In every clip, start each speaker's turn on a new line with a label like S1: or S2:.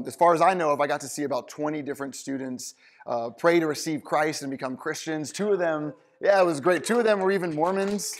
S1: Um, as far as I know of, I got to see about 20 different students uh, pray to receive Christ and become Christians. Two of them, yeah, it was great. Two of them were even Mormons.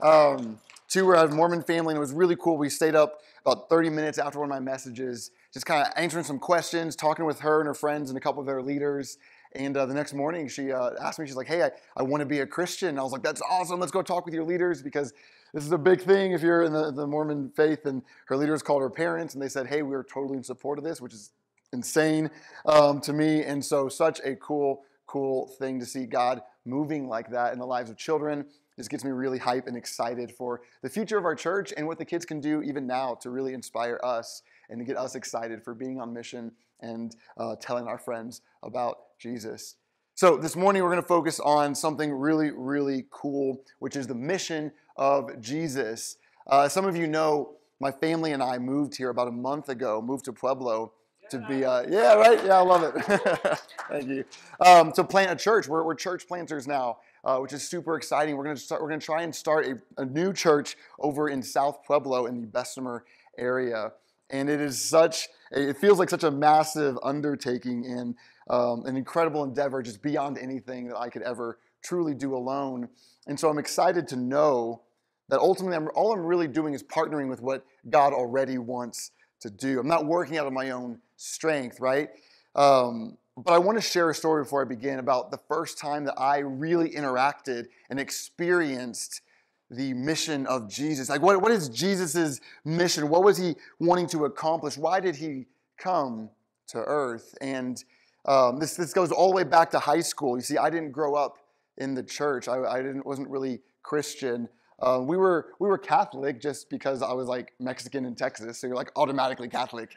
S1: Um, two were a Mormon family, and it was really cool. We stayed up about 30 minutes after one of my messages, just kind of answering some questions, talking with her and her friends and a couple of their leaders. And uh, the next morning, she uh, asked me, she's like, hey, I, I want to be a Christian. And I was like, that's awesome. Let's go talk with your leaders because this is a big thing if you're in the, the Mormon faith. And her leaders called her parents and they said, hey, we are totally in support of this, which is insane um, to me. And so, such a cool, cool thing to see God moving like that in the lives of children. This gets me really hype and excited for the future of our church and what the kids can do even now to really inspire us and to get us excited for being on mission and uh, telling our friends about Jesus. So, this morning we're going to focus on something really, really cool, which is the mission of Jesus. Uh, some of you know my family and I moved here about a month ago, moved to Pueblo to be, uh, yeah, right? Yeah, I love it. Thank you. Um, to plant a church. We're, we're church planters now. Uh, which is super exciting. We're going to start. We're going to try and start a, a, new church over in South Pueblo in the Bessemer area, and it is such. It feels like such a massive undertaking and um, an incredible endeavor, just beyond anything that I could ever truly do alone. And so I'm excited to know that ultimately, I'm, all I'm really doing is partnering with what God already wants to do. I'm not working out of my own strength, right? Um, but I want to share a story before I begin about the first time that I really interacted and experienced the mission of Jesus. Like, what, what is Jesus' mission? What was he wanting to accomplish? Why did he come to earth? And um, this, this goes all the way back to high school. You see, I didn't grow up in the church, I, I didn't, wasn't really Christian. Uh, we were we were Catholic just because I was like Mexican in Texas, so you're like automatically Catholic.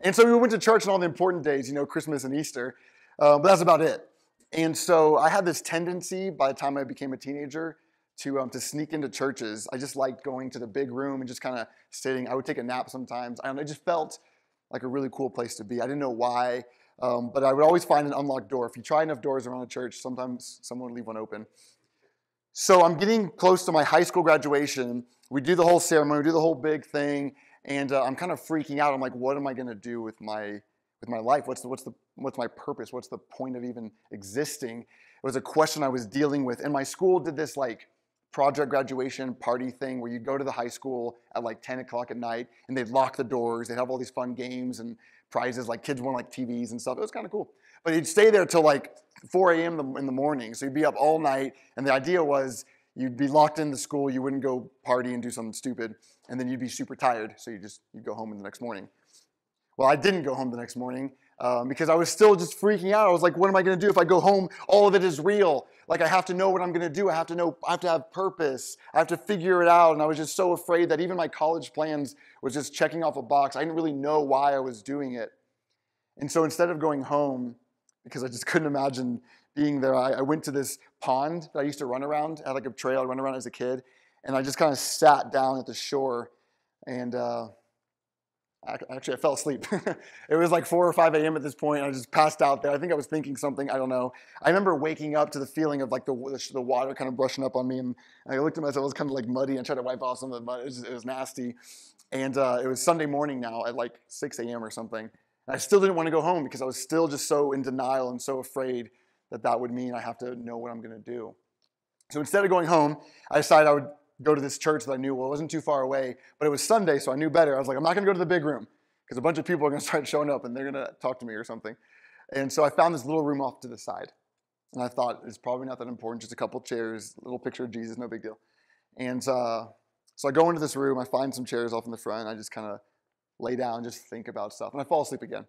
S1: And so we went to church on all the important days, you know, Christmas and Easter, uh, but that's about it. And so I had this tendency by the time I became a teenager to, um, to sneak into churches. I just liked going to the big room and just kind of sitting. I would take a nap sometimes. I it just felt like a really cool place to be. I didn't know why, um, but I would always find an unlocked door. If you try enough doors around a church, sometimes someone would leave one open. So I'm getting close to my high school graduation. We do the whole ceremony, we do the whole big thing and uh, I'm kind of freaking out. I'm like, what am I going to do with my with my life? What's the what's the what's my purpose? What's the point of even existing? It was a question I was dealing with. And my school did this like project graduation party thing where you'd go to the high school at like 10 o'clock at night and they'd lock the doors. They'd have all these fun games and prizes, like kids won like TVs and stuff. It was kind of cool. But you'd stay there till like 4 a.m. in the morning. So you'd be up all night. And the idea was you'd be locked in the school. You wouldn't go party and do something stupid and then you'd be super tired, so you just you go home in the next morning. Well, I didn't go home the next morning um, because I was still just freaking out. I was like, what am I going to do if I go home? All of it is real. Like I have to know what I'm going to do. I have to know. I have to have purpose. I have to figure it out. And I was just so afraid that even my college plans was just checking off a box. I didn't really know why I was doing it. And so instead of going home, because I just couldn't imagine being there, I, I went to this pond that I used to run around. I had like a trail I run around as a kid and I just kind of sat down at the shore and uh, actually I fell asleep. it was like 4 or 5 a.m. at this point. I just passed out there. I think I was thinking something. I don't know. I remember waking up to the feeling of like the, the water kind of brushing up on me. And I looked at myself, it was kind of like muddy. I tried to wipe off some of the mud. It was, it was nasty. And uh, it was Sunday morning now at like 6 a.m. or something. And I still didn't want to go home because I was still just so in denial and so afraid that that would mean I have to know what I'm going to do. So instead of going home, I decided I would go to this church that I knew well, it wasn't too far away, but it was Sunday, so I knew better. I was like, I'm not gonna go to the big room because a bunch of people are gonna start showing up and they're gonna talk to me or something. And so I found this little room off to the side. And I thought it's probably not that important, just a couple chairs, little picture of Jesus, no big deal. And uh, so I go into this room, I find some chairs off in the front, I just kind of lay down, just think about stuff, and I fall asleep again.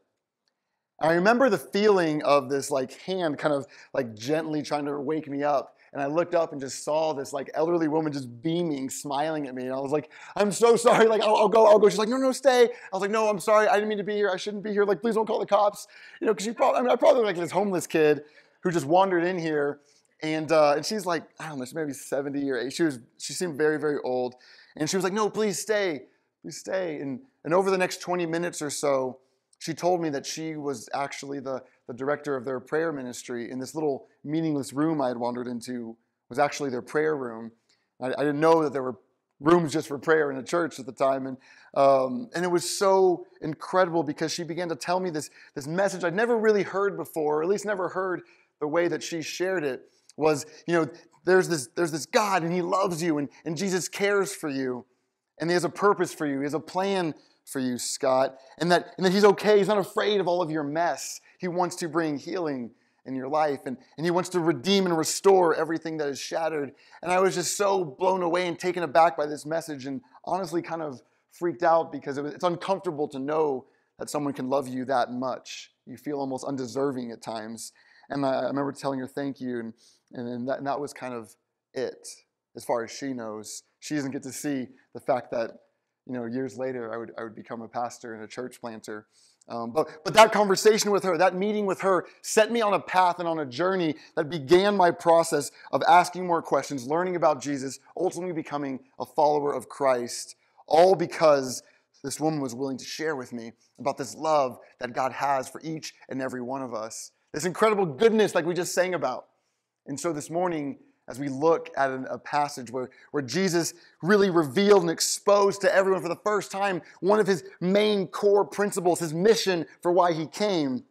S1: I remember the feeling of this like hand kind of like gently trying to wake me up and I looked up and just saw this like elderly woman just beaming, smiling at me. And I was like, I'm so sorry. Like, I'll, I'll, go, I'll go. She's like, no, no, stay. I was like, no, I'm sorry. I didn't mean to be here. I shouldn't be here. Like, please don't call the cops. You know, because she probably, I mean, I probably like this homeless kid who just wandered in here. And, uh, and she's like, I don't know, she's maybe 70 or 80. She was, she seemed very, very old. And she was like, no, please stay. Please stay. And, and over the next 20 minutes or so, she told me that she was actually the, the director of their prayer ministry in this little meaningless room I had wandered into was actually their prayer room. I, I didn't know that there were rooms just for prayer in a church at the time. And, um, and it was so incredible because she began to tell me this, this message I'd never really heard before, or at least never heard the way that she shared it was, you know, there's this, there's this God and he loves you and, and Jesus cares for you and he has a purpose for you. He has a plan for you, Scott, and that, and that he's okay. He's not afraid of all of your mess. He wants to bring healing in your life and, and he wants to redeem and restore everything that is shattered. And I was just so blown away and taken aback by this message and honestly kind of freaked out because it was, it's uncomfortable to know that someone can love you that much. You feel almost undeserving at times. And I, I remember telling her thank you, and, and, that, and that was kind of it as far as she knows. She doesn't get to see the fact that, you know, years later I would, I would become a pastor and a church planter. Um, but, but that conversation with her, that meeting with her, set me on a path and on a journey that began my process of asking more questions, learning about Jesus, ultimately becoming a follower of Christ, all because this woman was willing to share with me about this love that God has for each and every one of us. This incredible goodness, like we just sang about. And so this morning, as we look at a passage where, where Jesus really revealed and exposed to everyone for the first time one of his main core principles, his mission for why he came,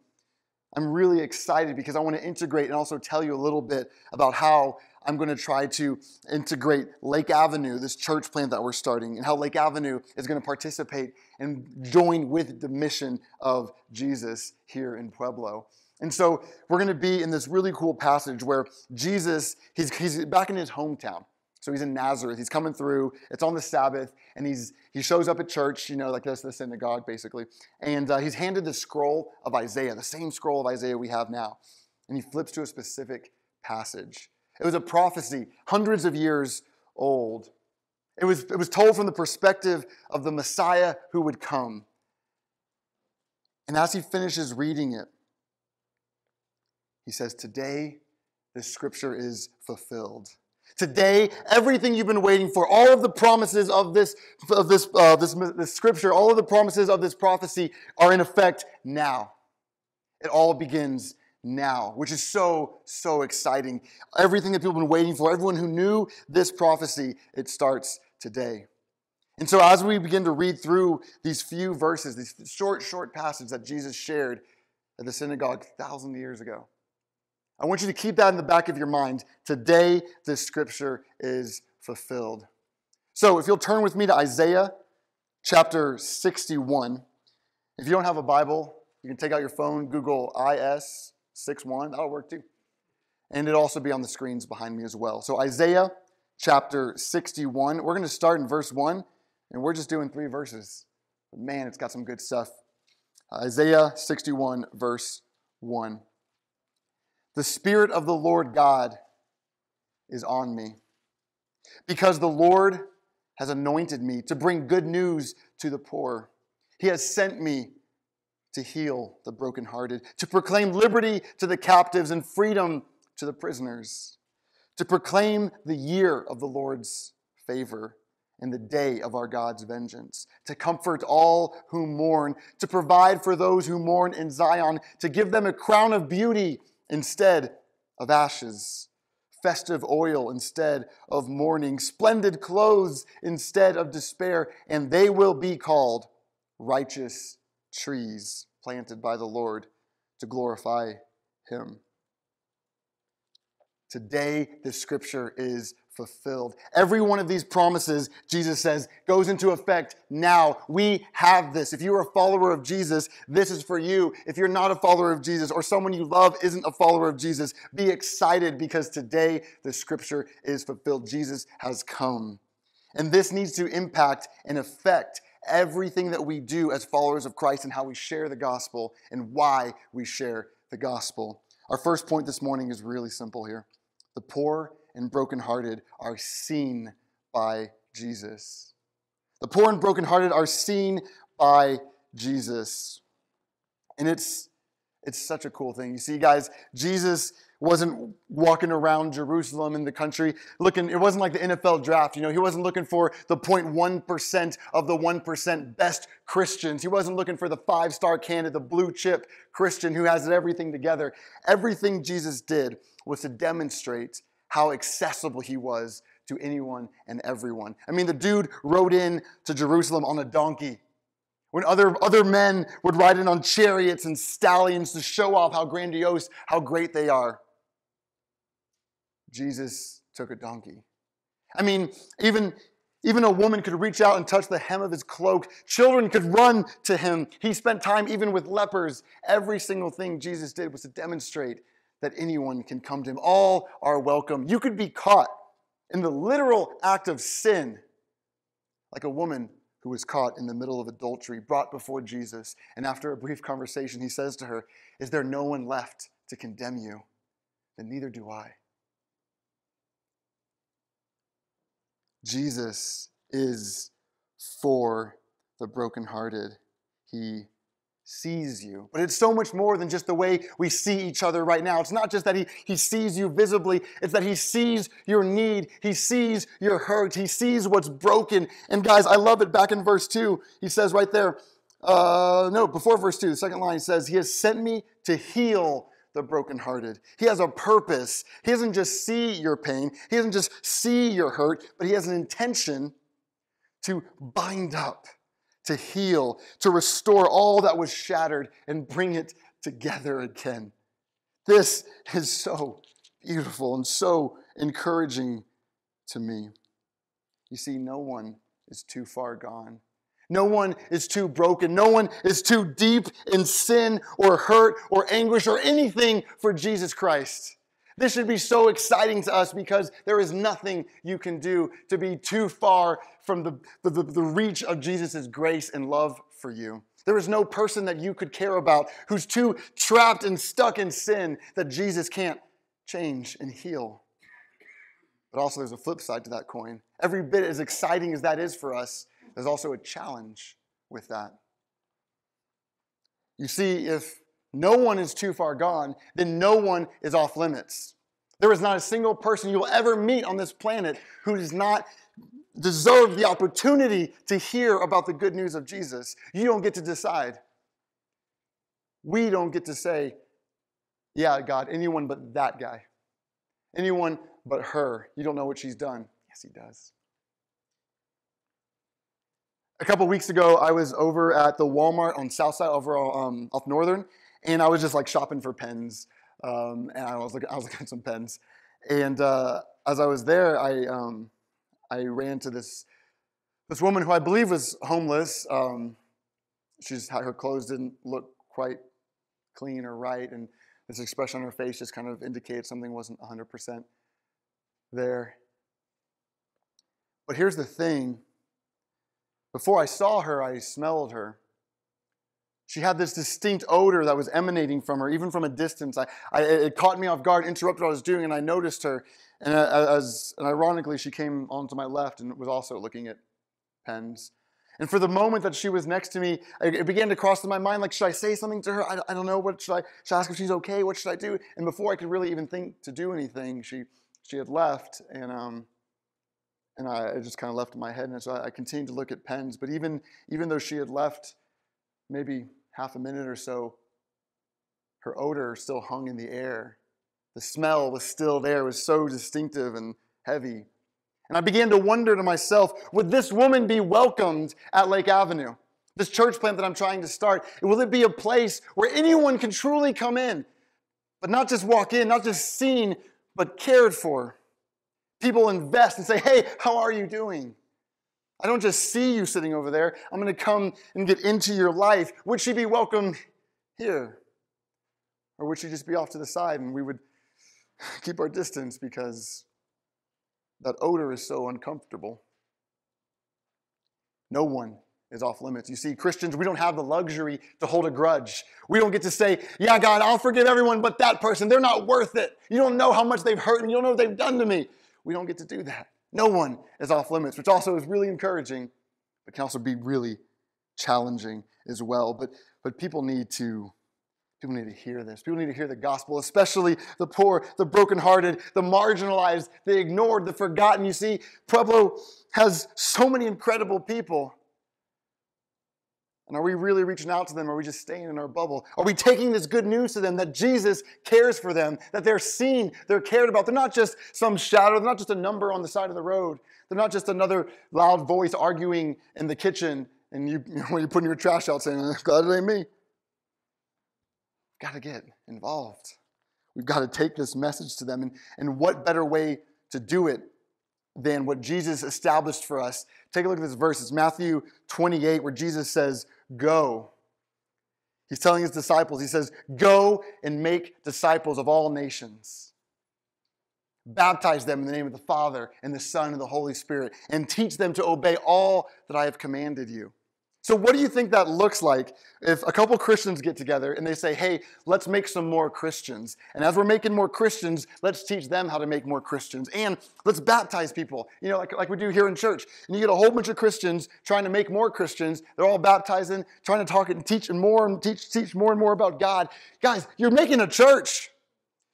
S1: I'm really excited because I want to integrate and also tell you a little bit about how I'm going to try to integrate Lake Avenue, this church plant that we're starting, and how Lake Avenue is going to participate and join with the mission of Jesus here in Pueblo. And so we're going to be in this really cool passage where Jesus, he's, he's back in his hometown. So he's in Nazareth. He's coming through. It's on the Sabbath, and he's he shows up at church. You know, like this, the synagogue, basically. And uh, he's handed the scroll of Isaiah, the same scroll of Isaiah we have now. And he flips to a specific passage. It was a prophecy, hundreds of years old. It was, it was told from the perspective of the Messiah who would come. And as he finishes reading it, he says, Today, this scripture is fulfilled. Today, everything you've been waiting for, all of the promises of this, of this, uh, this, this scripture, all of the promises of this prophecy are in effect now. It all begins now, which is so, so exciting. Everything that people have been waiting for, everyone who knew this prophecy, it starts today. And so, as we begin to read through these few verses, these short, short passages that Jesus shared at the synagogue thousand years ago, I want you to keep that in the back of your mind. Today, this scripture is fulfilled. So, if you'll turn with me to Isaiah chapter 61. If you don't have a Bible, you can take out your phone, Google IS 61. That'll work too. And it'll also be on the screens behind me as well. So, Isaiah chapter 61. We're going to start in verse 1, and we're just doing three verses. Man, it's got some good stuff. Isaiah 61, verse 1. The Spirit of the Lord God is on me, because the Lord has anointed me to bring good news to the poor. He has sent me to heal the brokenhearted, to proclaim liberty to the captives and freedom to the prisoners, to proclaim the year of the Lord's favor and the day of our God's vengeance, to comfort all who mourn, to provide for those who mourn in Zion, to give them a crown of beauty instead of ashes, festive oil instead of mourning, splendid clothes instead of despair, and they will be called righteous trees planted by the Lord to glorify Him. Today, this scripture is fulfilled. Every one of these promises, Jesus says, goes into effect now. We have this. If you are a follower of Jesus, this is for you. If you're not a follower of Jesus or someone you love isn't a follower of Jesus, be excited because today the scripture is fulfilled. Jesus has come. And this needs to impact and affect everything that we do as followers of Christ and how we share the gospel and why we share the gospel. Our first point this morning is really simple here. The poor and brokenhearted are seen by Jesus. The poor and brokenhearted are seen by Jesus. And it's it's such a cool thing. You see, guys, Jesus wasn't walking around Jerusalem in the country looking, it wasn't like the NFL draft. You know, he wasn't looking for the 0.1% of the 1% best Christians. He wasn't looking for the five star candidate, the blue chip Christian who has everything together. Everything Jesus did was to demonstrate how accessible he was to anyone and everyone. I mean, the dude rode in to Jerusalem on a donkey when other, other men would ride in on chariots and stallions to show off how grandiose, how great they are. Jesus took a donkey. I mean, even, even a woman could reach out and touch the hem of his cloak. Children could run to him. He spent time even with lepers. Every single thing Jesus did was to demonstrate that anyone can come to him. All are welcome. You could be caught in the literal act of sin, like a woman who was caught in the middle of adultery, brought before Jesus. And after a brief conversation, he says to her, Is there no one left to condemn you? Then neither do I. Jesus is for the brokenhearted. He sees you. But it's so much more than just the way we see each other right now. It's not just that he, he sees you visibly, it's that he sees your need, he sees your hurt, he sees what's broken. And guys, I love it back in verse 2. He says right there, uh, no, before verse 2, the second line says, He has sent me to heal the brokenhearted. He has a purpose. He doesn't just see your pain, He doesn't just see your hurt, but He has an intention to bind up to heal, to restore all that was shattered and bring it together again. This is so beautiful and so encouraging to me. You see, no one is too far gone. No one is too broken. No one is too deep in sin or hurt or anguish or anything for Jesus Christ. This should be so exciting to us because there is nothing you can do to be too far from the, the, the reach of Jesus' grace and love for you. There is no person that you could care about who's too trapped and stuck in sin that Jesus can't change and heal. But also, there's a flip side to that coin. Every bit as exciting as that is for us, there's also a challenge with that. You see, if no one is too far gone, then no one is off limits. There is not a single person you will ever meet on this planet who does not deserve the opportunity to hear about the good news of Jesus. You don't get to decide. We don't get to say, yeah, God, anyone but that guy. Anyone but her. You don't know what she's done. Yes, he does. A couple weeks ago, I was over at the Walmart on Southside over um, off Northern, and I was just like shopping for pens, um, and I was looking, I was looking at some pens, and uh, as I was there, I um, I ran to this this woman who I believe was homeless. Um, she's her clothes didn't look quite clean or right, and this expression on her face just kind of indicated something wasn't 100% there. But here's the thing before I saw her, I smelled her. She had this distinct odor that was emanating from her, even from a distance. I, I, it caught me off guard, interrupted what I was doing, and I noticed her. And, as, and ironically, she came onto my left and was also looking at pens. And for the moment that she was next to me, it began to cross through my mind like, should I say something to her? I, I don't know. What should I, should I ask if she's okay? What should I do? And before I could really even think to do anything, she, she had left. And, um, and I, it just kind of left in my head. And so I, I continued to look at pens. But even, even though she had left maybe half a minute or so, her odor still hung in the air. The smell was still there, it was so distinctive and heavy. And I began to wonder to myself would this woman be welcomed at Lake Avenue? This church plant that I'm trying to start, will it be a place where anyone can truly come in, but not just walk in, not just seen, but cared for? People invest and say, hey, how are you doing? I don't just see you sitting over there. I'm going to come and get into your life. Would she be welcome here? Or would she just be off to the side and we would keep our distance because that odor is so uncomfortable? No one is off limits. You see, Christians, we don't have the luxury to hold a grudge. We don't get to say, Yeah, God, I'll forgive everyone but that person. They're not worth it. You don't know how much they've hurt me. You don't know what they've done to me. We don't get to do that. No one is off limits, which also is really encouraging, but can also be really challenging as well. But, but people need to People need to hear this. People need to hear the gospel, especially the poor, the brokenhearted, the marginalized, the ignored, the forgotten. You see, Pueblo has so many incredible people. And are we really reaching out to them? Or are we just staying in our bubble? Are we taking this good news to them that Jesus cares for them, that they're seen, they're cared about? They're not just some shadow, they're not just a number on the side of the road. They're not just another loud voice arguing in the kitchen and you, when you're putting your trash out saying, eh, God, it ain't me. Got to get involved. We've got to take this message to them. And, and what better way to do it than what Jesus established for us? Take a look at this verse. It's Matthew 28, where Jesus says, Go. He's telling his disciples, He says, Go and make disciples of all nations. Baptize them in the name of the Father and the Son and the Holy Spirit, and teach them to obey all that I have commanded you. So, what do you think that looks like if a couple Christians get together and they say, hey, let's make some more Christians? And as we're making more Christians, let's teach them how to make more Christians. And let's baptize people, you know, like, like we do here in church. And you get a whole bunch of Christians trying to make more Christians. They're all baptizing, trying to talk and teach and more and teach, teach more and more about God. Guys, you're making a church.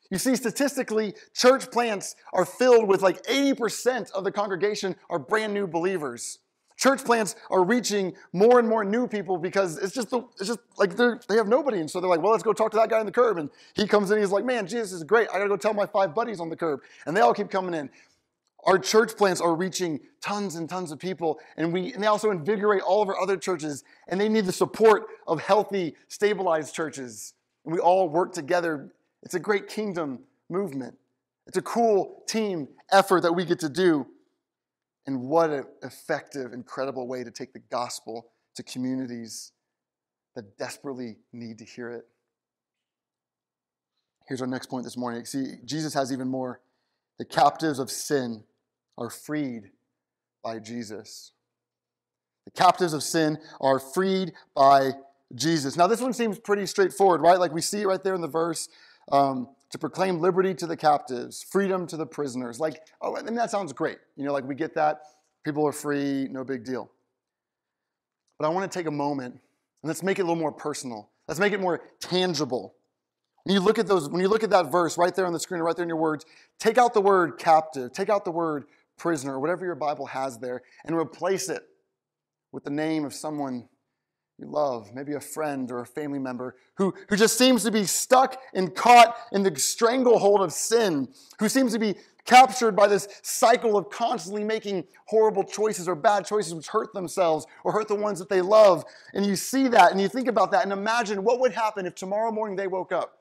S1: You see, statistically, church plants are filled with like 80% of the congregation are brand new believers. Church plants are reaching more and more new people because it's just, the, it's just like they have nobody. And so they're like, well, let's go talk to that guy on the curb. And he comes in, he's like, man, Jesus is great. I got to go tell my five buddies on the curb. And they all keep coming in. Our church plants are reaching tons and tons of people, and, we, and they also invigorate all of our other churches, and they need the support of healthy, stabilized churches. And we all work together. It's a great kingdom movement. It's a cool team effort that we get to do. And what an effective, incredible way to take the gospel to communities that desperately need to hear it. Here's our next point this morning. See, Jesus has even more. The captives of sin are freed by Jesus. The captives of sin are freed by Jesus. Now, this one seems pretty straightforward, right? Like we see it right there in the verse. Um, to proclaim liberty to the captives, freedom to the prisoners. Like, oh, I mean, that sounds great. You know, like we get that. People are free, no big deal. But I want to take a moment and let's make it a little more personal. Let's make it more tangible. When you look at those, when you look at that verse right there on the screen, right there in your words, take out the word captive, take out the word prisoner, whatever your Bible has there, and replace it with the name of someone you love, maybe a friend or a family member who, who just seems to be stuck and caught in the stranglehold of sin, who seems to be captured by this cycle of constantly making horrible choices or bad choices which hurt themselves or hurt the ones that they love. And you see that and you think about that and imagine what would happen if tomorrow morning they woke up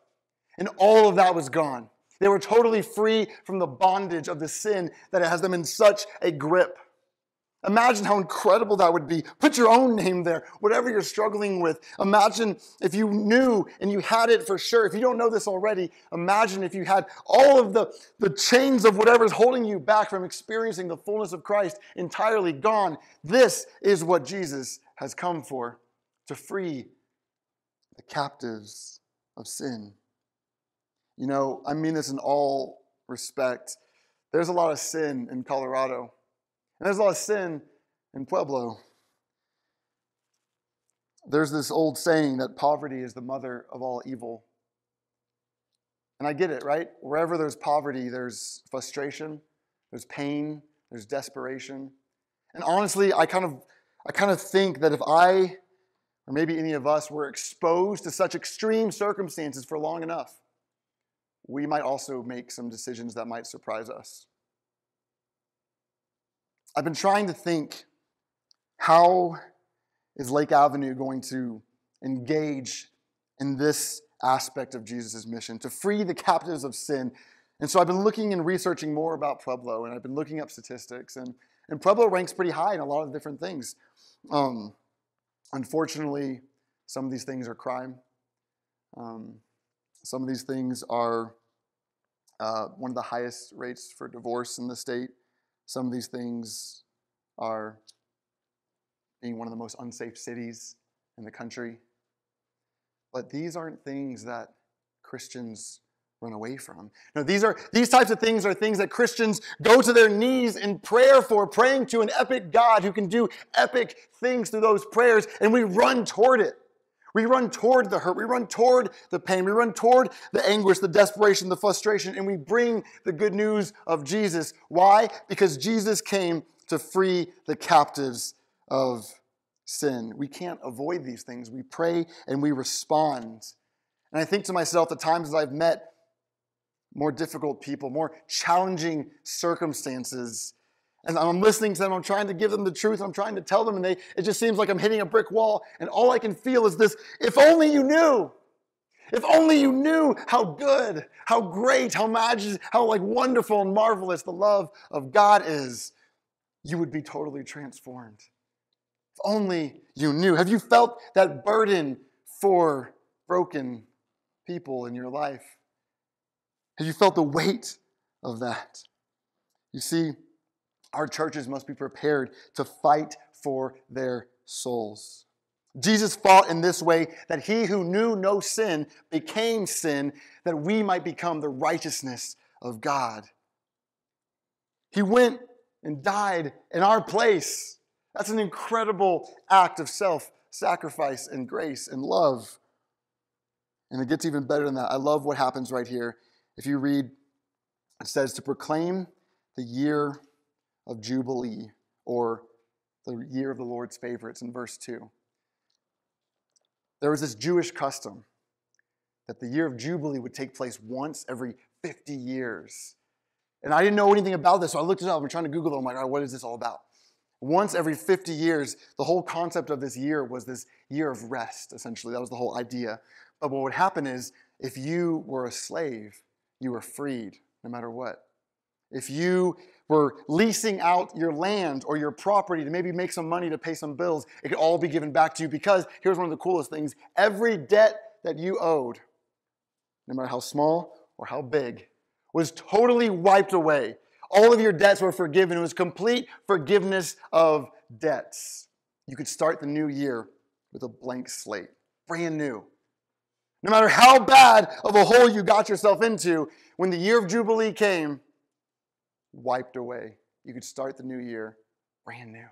S1: and all of that was gone. They were totally free from the bondage of the sin that has them in such a grip. Imagine how incredible that would be. Put your own name there, whatever you're struggling with. Imagine if you knew and you had it for sure. If you don't know this already, imagine if you had all of the, the chains of whatever's holding you back from experiencing the fullness of Christ entirely gone. This is what Jesus has come for to free the captives of sin. You know, I mean this in all respect. There's a lot of sin in Colorado. And there's a lot of sin in Pueblo. There's this old saying that poverty is the mother of all evil. And I get it, right? Wherever there's poverty, there's frustration, there's pain, there's desperation. And honestly, I kind of I kind of think that if I or maybe any of us were exposed to such extreme circumstances for long enough, we might also make some decisions that might surprise us. I've been trying to think how is Lake Avenue going to engage in this aspect of Jesus' mission to free the captives of sin. And so I've been looking and researching more about Pueblo, and I've been looking up statistics, and, and Pueblo ranks pretty high in a lot of different things. Um, unfortunately, some of these things are crime. Um, some of these things are uh, one of the highest rates for divorce in the state. Some of these things are being one of the most unsafe cities in the country. But these aren't things that Christians run away from. No, these are these types of things are things that Christians go to their knees in prayer for, praying to an epic God who can do epic things through those prayers, and we run toward it. We run toward the hurt. We run toward the pain. We run toward the anguish, the desperation, the frustration, and we bring the good news of Jesus. Why? Because Jesus came to free the captives of sin. We can't avoid these things. We pray and we respond. And I think to myself, the times that I've met more difficult people, more challenging circumstances, and I'm listening to them, I'm trying to give them the truth, I'm trying to tell them, and they, it just seems like I'm hitting a brick wall, and all I can feel is this if only you knew. If only you knew how good, how great, how magic, how like wonderful and marvelous the love of God is, you would be totally transformed. If only you knew. Have you felt that burden for broken people in your life? Have you felt the weight of that? You see, our churches must be prepared to fight for their souls. Jesus fought in this way that he who knew no sin became sin, that we might become the righteousness of God. He went and died in our place. That's an incredible act of self sacrifice and grace and love. And it gets even better than that. I love what happens right here. If you read, it says to proclaim the year of Jubilee or the year of the Lord's favor. It's in verse 2. There was this Jewish custom that the year of Jubilee would take place once every 50 years. And I didn't know anything about this, so I looked it up. I'm trying to Google it. I'm like, what is this all about? Once every 50 years, the whole concept of this year was this year of rest, essentially. That was the whole idea. But what would happen is if you were a slave, you were freed no matter what. If you were leasing out your land or your property to maybe make some money to pay some bills, it could all be given back to you because here's one of the coolest things every debt that you owed, no matter how small or how big, was totally wiped away. All of your debts were forgiven. It was complete forgiveness of debts. You could start the new year with a blank slate, brand new. No matter how bad of a hole you got yourself into, when the year of Jubilee came, wiped away. You could start the new year brand new.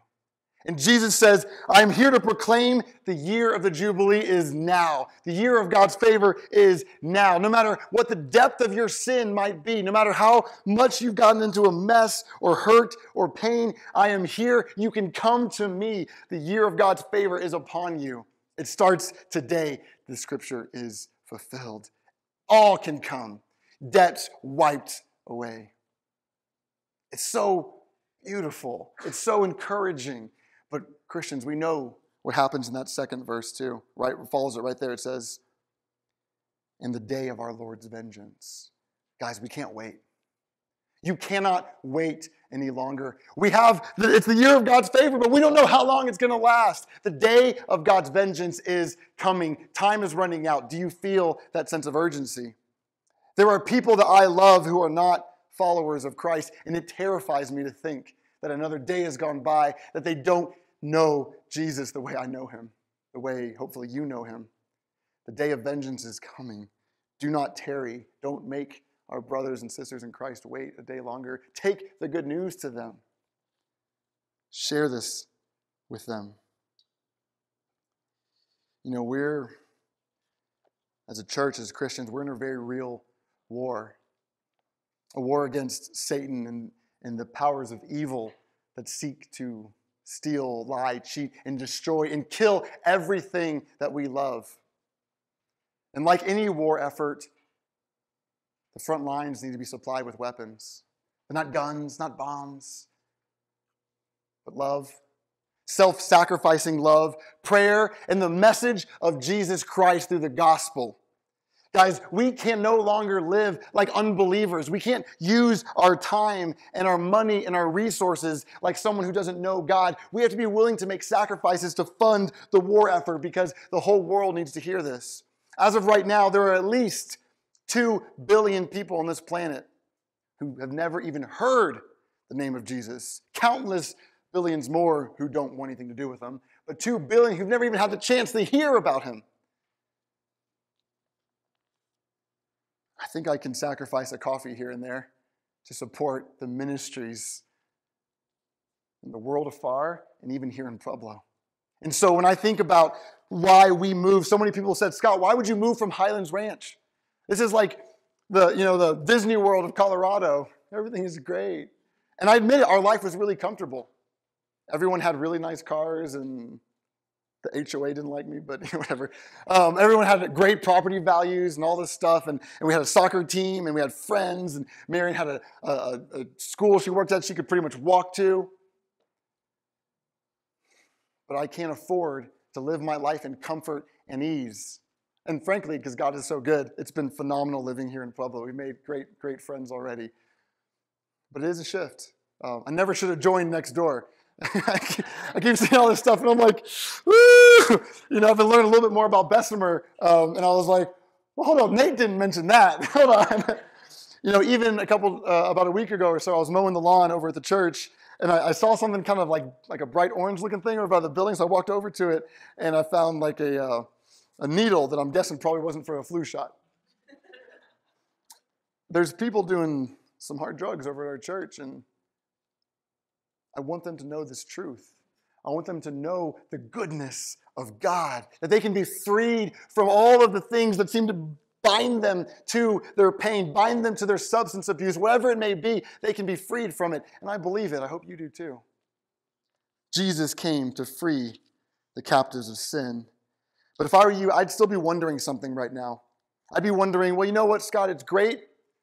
S1: And Jesus says, I'm here to proclaim the year of the Jubilee is now. The year of God's favor is now. No matter what the depth of your sin might be, no matter how much you've gotten into a mess or hurt or pain, I am here. You can come to me. The year of God's favor is upon you. It starts today. The scripture is fulfilled. All can come. Debts wiped away. It's so beautiful. It's so encouraging. But Christians, we know what happens in that second verse too. Right? Follows it right there. It says, In the day of our Lord's vengeance. Guys, we can't wait. You cannot wait any longer. We have, it's the year of God's favor, but we don't know how long it's going to last. The day of God's vengeance is coming. Time is running out. Do you feel that sense of urgency? There are people that I love who are not followers of Christ, and it terrifies me to think that another day has gone by, that they don't know Jesus the way I know him, the way hopefully you know him. The day of vengeance is coming. Do not tarry. Don't make our brothers and sisters in Christ wait a day longer. Take the good news to them. Share this with them. You know, we're, as a church, as Christians, we're in a very real war a war against Satan and, and the powers of evil that seek to steal, lie, cheat, and destroy and kill everything that we love. And like any war effort, the front lines need to be supplied with weapons. But not guns, not bombs, but love, self sacrificing love, prayer, and the message of Jesus Christ through the gospel. Guys, we can no longer live like unbelievers. We can't use our time and our money and our resources like someone who doesn't know God. We have to be willing to make sacrifices to fund the war effort because the whole world needs to hear this. As of right now, there are at least 2 billion people on this planet who have never even heard the name of Jesus. Countless billions more who don't want anything to do with him, but 2 billion who've never even had the chance to hear about him. I think I can sacrifice a coffee here and there to support the ministries in the world afar and even here in Pueblo. And so when I think about why we move, so many people said, Scott, why would you move from Highlands Ranch? This is like the, you know, the Disney World of Colorado. Everything is great. And I admit it, our life was really comfortable. Everyone had really nice cars and the HOA didn't like me, but whatever. Um, everyone had great property values and all this stuff, and, and we had a soccer team, and we had friends, and Marion had a, a, a school she worked at she could pretty much walk to. But I can't afford to live my life in comfort and ease. And frankly, because God is so good, it's been phenomenal living here in Pueblo. We made great, great friends already. But it is a shift. Um, I never should have joined Nextdoor. I keep seeing all this stuff, and I'm like, woo! You know, I've been learning a little bit more about Bessemer, um, and I was like, well, hold on, Nate didn't mention that. hold on. you know, even a couple, uh, about a week ago or so, I was mowing the lawn over at the church, and I, I, saw something kind of like like a bright orange looking thing over by the building. So I walked over to it, and I found like a uh, a needle that I'm guessing probably wasn't for a flu shot. There's people doing some hard drugs over at our church, and I want them to know this truth. I want them to know the goodness of God, that they can be freed from all of the things that seem to bind them to their pain, bind them to their substance abuse, whatever it may be, they can be freed from it. And I believe it. I hope you do too. Jesus came to free the captives of sin. But if I were you, I'd still be wondering something right now. I'd be wondering, well, you know what, Scott? It's great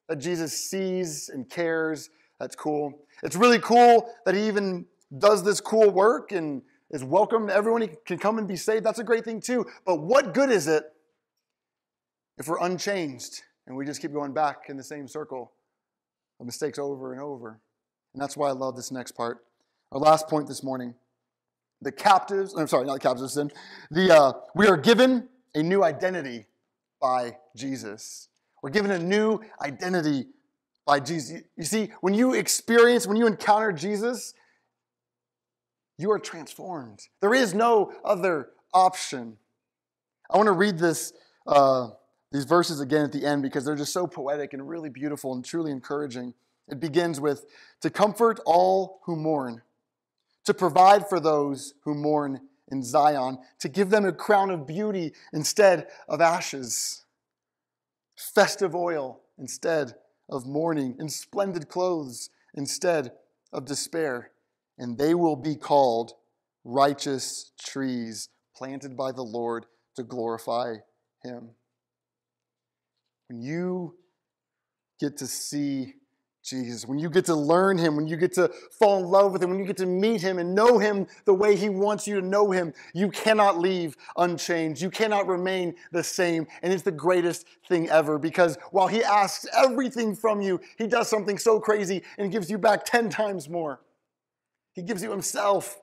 S1: that Jesus sees and cares. That's cool. It's really cool that he even does this cool work and is welcome. To everyone He can come and be saved. That's a great thing too. But what good is it if we're unchanged and we just keep going back in the same circle of mistakes over and over? And that's why I love this next part. Our last point this morning the captives, I'm sorry, not the captives sin. The, uh, we are given a new identity by Jesus. We're given a new identity by Jesus. You see, when you experience, when you encounter Jesus, you are transformed. There is no other option. I want to read this, uh, these verses again at the end because they're just so poetic and really beautiful and truly encouraging. It begins with to comfort all who mourn, to provide for those who mourn in Zion, to give them a crown of beauty instead of ashes, festive oil instead of mourning, and splendid clothes instead of despair. And they will be called righteous trees planted by the Lord to glorify Him. When you get to see Jesus, when you get to learn him, when you get to fall in love with him, when you get to meet him and know him the way he wants you to know him, you cannot leave unchanged. You cannot remain the same. And it's the greatest thing ever because while he asks everything from you, he does something so crazy and gives you back 10 times more. He gives you himself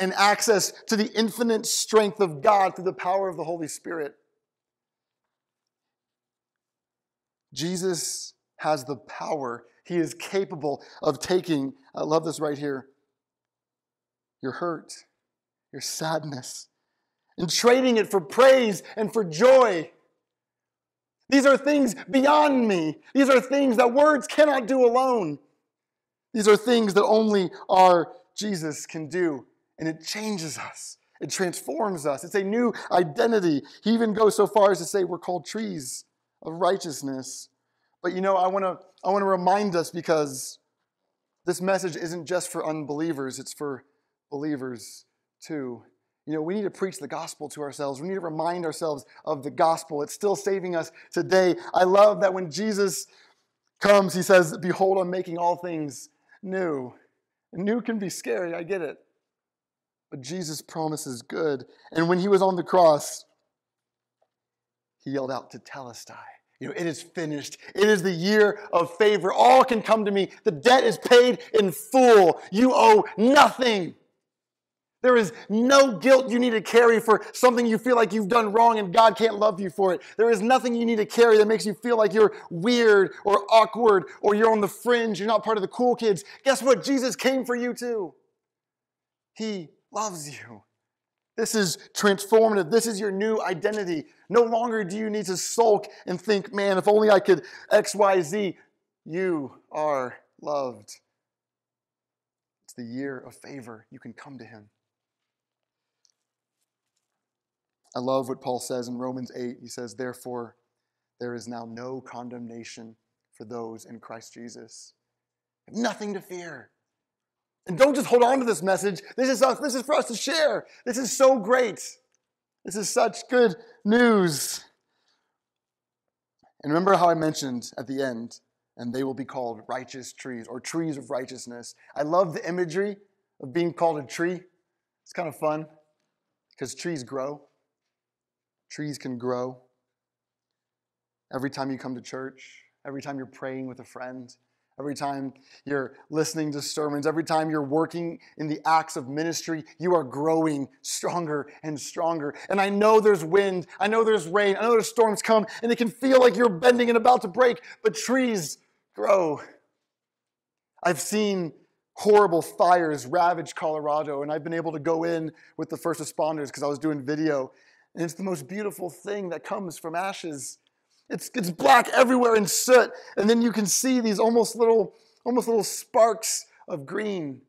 S1: and access to the infinite strength of God through the power of the Holy Spirit. Jesus has the power he is capable of taking, I love this right here, your hurt, your sadness, and trading it for praise and for joy. These are things beyond me. These are things that words cannot do alone. These are things that only our Jesus can do. And it changes us, it transforms us. It's a new identity. He even goes so far as to say we're called trees of righteousness. But you know, I want to I want to remind us because this message isn't just for unbelievers, it's for believers too. You know, we need to preach the gospel to ourselves. We need to remind ourselves of the gospel. It's still saving us today. I love that when Jesus comes, he says, Behold, I'm making all things new. New can be scary, I get it. But Jesus promises good. And when he was on the cross, he yelled out Tetelestai. You know, it is finished. It is the year of favor. All can come to me. The debt is paid in full. You owe nothing. There is no guilt you need to carry for something you feel like you've done wrong and God can't love you for it. There is nothing you need to carry that makes you feel like you're weird or awkward or you're on the fringe, you're not part of the cool kids. Guess what? Jesus came for you too. He loves you. This is transformative. This is your new identity. No longer do you need to sulk and think, man, if only I could X, Y, Z. You are loved. It's the year of favor. You can come to Him. I love what Paul says in Romans 8. He says, Therefore, there is now no condemnation for those in Christ Jesus. Nothing to fear. And don't just hold on to this message. This is us. This is for us to share. This is so great. This is such good news. And remember how I mentioned at the end, and they will be called righteous trees or trees of righteousness. I love the imagery of being called a tree. It's kind of fun because trees grow. Trees can grow. Every time you come to church, every time you're praying with a friend, every time you're listening to sermons, every time you're working in the acts of ministry, you are growing stronger and stronger. And I know there's wind, I know there's rain, I know there's storms come, and it can feel like you're bending and about to break, but trees grow. I've seen horrible fires ravage Colorado, and I've been able to go in with the first responders because I was doing video. And it's the most beautiful thing that comes from ashes. It's, it's black everywhere in soot, and then you can see these almost little, almost little sparks of green,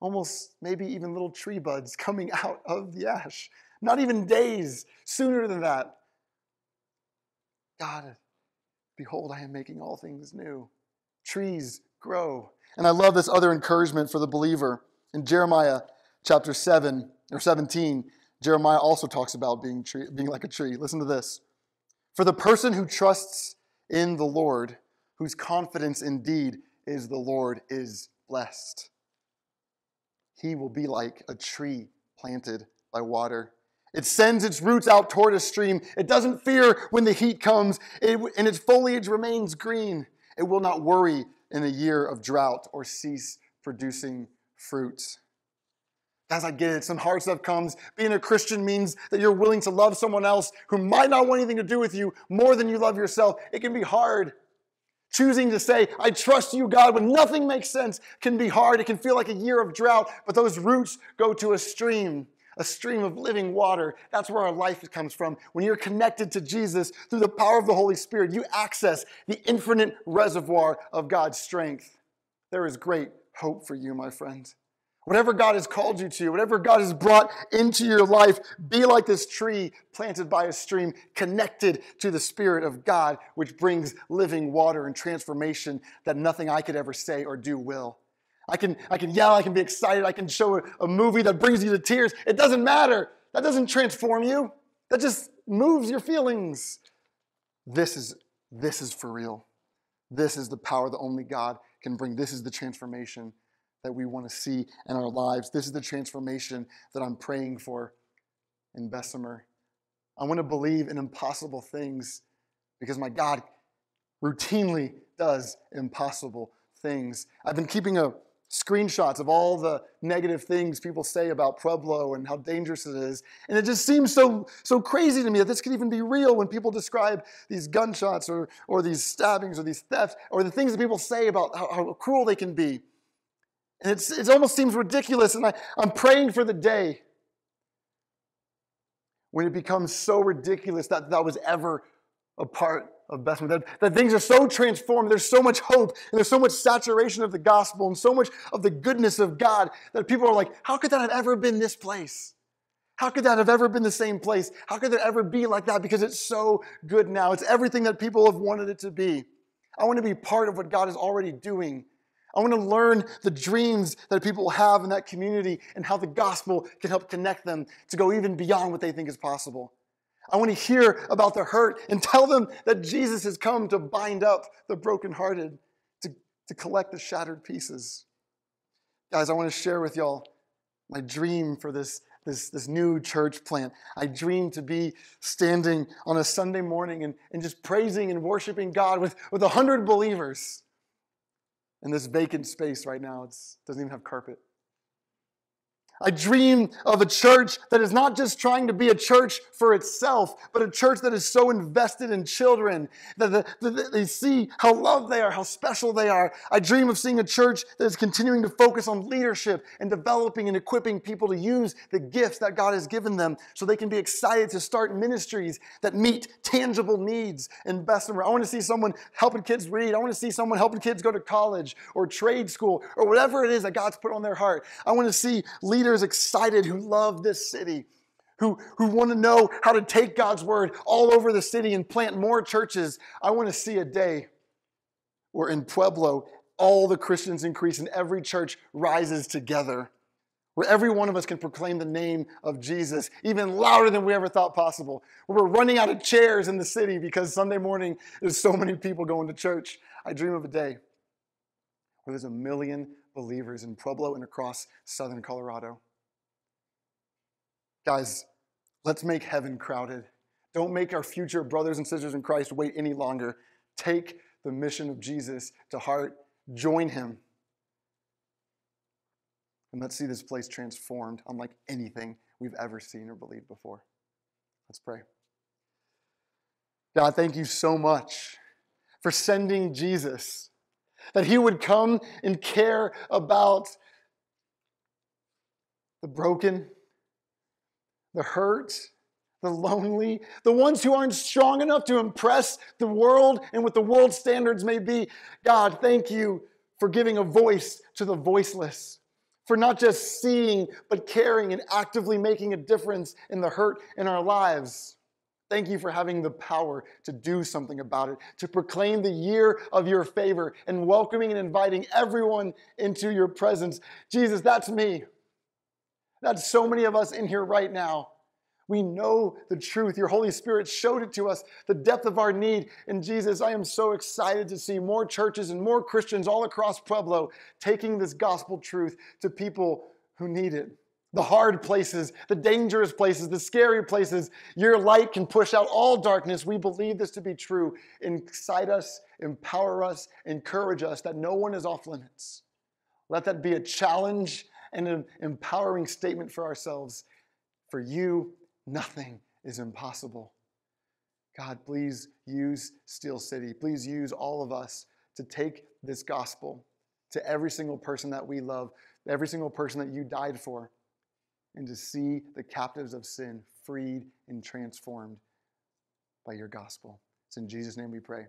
S1: almost maybe even little tree buds coming out of the ash. Not even days, sooner than that. God, behold, I am making all things new. Trees grow. And I love this other encouragement for the believer. In Jeremiah chapter 7 or 17, Jeremiah also talks about being, tree, being like a tree. Listen to this. For the person who trusts in the Lord, whose confidence indeed is the Lord, is blessed. He will be like a tree planted by water. It sends its roots out toward a stream. It doesn't fear when the heat comes, it, and its foliage remains green. It will not worry in a year of drought or cease producing fruit. Guys, I get it. Some hard stuff comes. Being a Christian means that you're willing to love someone else who might not want anything to do with you more than you love yourself. It can be hard. Choosing to say, I trust you, God, when nothing makes sense can be hard. It can feel like a year of drought, but those roots go to a stream, a stream of living water. That's where our life comes from. When you're connected to Jesus through the power of the Holy Spirit, you access the infinite reservoir of God's strength. There is great hope for you, my friends. Whatever God has called you to, whatever God has brought into your life, be like this tree planted by a stream, connected to the Spirit of God, which brings living water and transformation that nothing I could ever say or do will. I can, I can yell, I can be excited, I can show a, a movie that brings you to tears. It doesn't matter. That doesn't transform you. That just moves your feelings. This is, this is for real. This is the power that only God can bring. This is the transformation that we want to see in our lives. This is the transformation that I'm praying for in Bessemer. I want to believe in impossible things because my God routinely does impossible things. I've been keeping a screenshots of all the negative things people say about Pueblo and how dangerous it is. And it just seems so, so crazy to me that this could even be real when people describe these gunshots or, or these stabbings or these thefts or the things that people say about how, how cruel they can be. And it's, it almost seems ridiculous. And I, I'm praying for the day when it becomes so ridiculous that that was ever a part of Bessemer. That, that things are so transformed. There's so much hope and there's so much saturation of the gospel and so much of the goodness of God that people are like, how could that have ever been this place? How could that have ever been the same place? How could there ever be like that? Because it's so good now. It's everything that people have wanted it to be. I want to be part of what God is already doing I want to learn the dreams that people have in that community and how the gospel can help connect them to go even beyond what they think is possible. I want to hear about the hurt and tell them that Jesus has come to bind up the brokenhearted, to, to collect the shattered pieces. Guys, I want to share with y'all my dream for this, this, this new church plant. I dream to be standing on a Sunday morning and, and just praising and worshiping God with, with a hundred believers in this vacant space right now. It doesn't even have carpet. I dream of a church that is not just trying to be a church for itself, but a church that is so invested in children that, the, that they see how loved they are, how special they are. I dream of seeing a church that is continuing to focus on leadership and developing and equipping people to use the gifts that God has given them so they can be excited to start ministries that meet tangible needs in Bessemer. I want to see someone helping kids read. I want to see someone helping kids go to college or trade school or whatever it is that God's put on their heart. I want to see leaders leaders excited who love this city, who, who want to know how to take God's word all over the city and plant more churches. I want to see a day where in Pueblo, all the Christians increase and every church rises together, where every one of us can proclaim the name of Jesus even louder than we ever thought possible, where we're running out of chairs in the city because Sunday morning there's so many people going to church. I dream of a day where there's a million believers in Pueblo and across southern Colorado. Guys, let's make heaven crowded. Don't make our future brothers and sisters in Christ wait any longer. Take the mission of Jesus to heart, join him. And let's see this place transformed unlike anything we've ever seen or believed before. Let's pray. God, thank you so much for sending Jesus, that he would come and care about the broken, the hurt, the lonely, the ones who aren't strong enough to impress the world and what the world standards may be. God, thank you for giving a voice to the voiceless, for not just seeing, but caring and actively making a difference in the hurt in our lives. Thank you for having the power to do something about it, to proclaim the year of your favor and welcoming and inviting everyone into your presence. Jesus, that's me. That's so many of us in here right now. We know the truth. Your Holy Spirit showed it to us, the depth of our need. And Jesus, I am so excited to see more churches and more Christians all across Pueblo taking this gospel truth to people who need it. The hard places, the dangerous places, the scary places. Your light can push out all darkness. We believe this to be true. Incite us, empower us, encourage us that no one is off limits. Let that be a challenge and an empowering statement for ourselves. For you Nothing is impossible. God, please use Steel City. Please use all of us to take this gospel to every single person that we love, every single person that you died for, and to see the captives of sin freed and transformed by your gospel. It's in Jesus' name we pray.